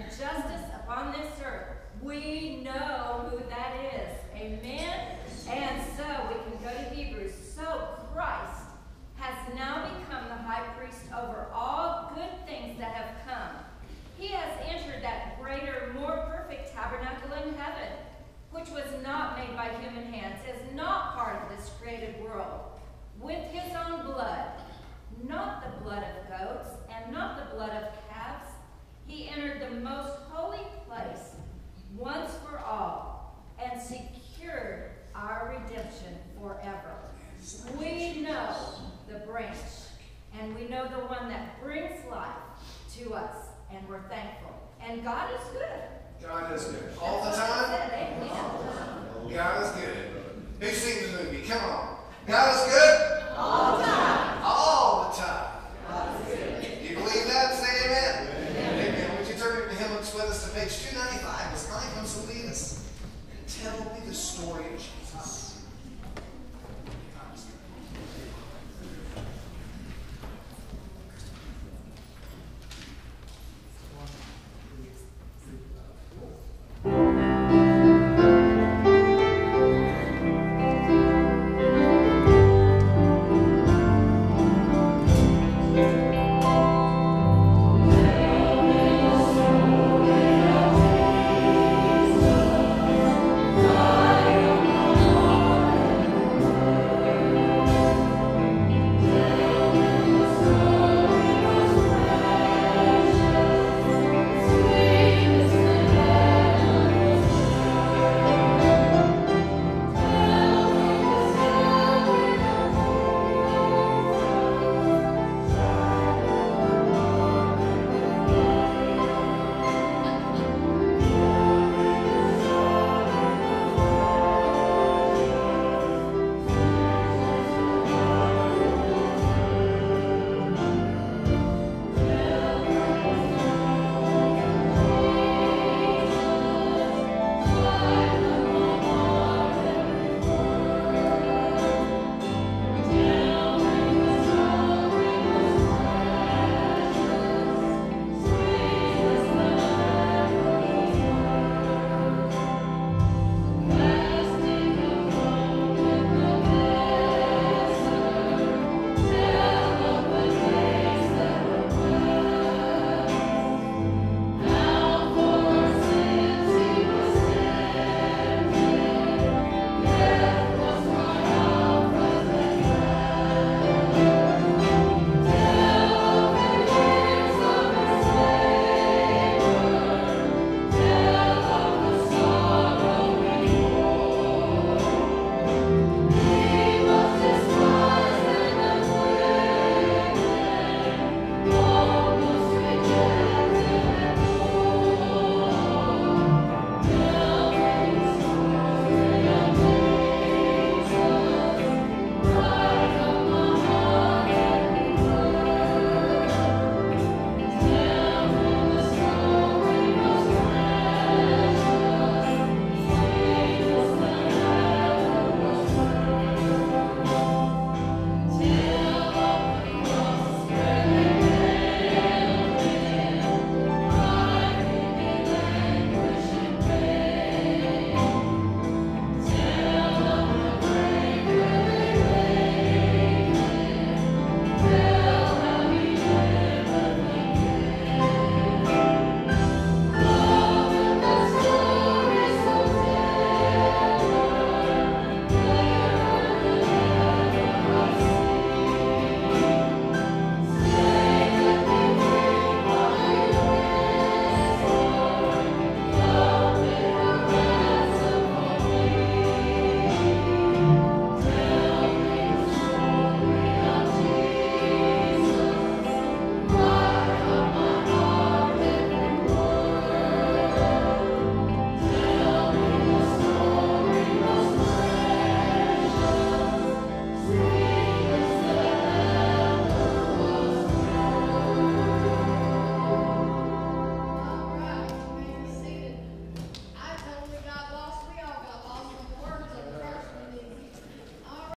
and justice upon this earth. We know who that is. Amen? And so we can go to Hebrews. So Christ has now become the high priest over all good things that have come. He has entered that greater, more perfect tabernacle in heaven, which was not made by human hands, is not part of this created world. With his own blood,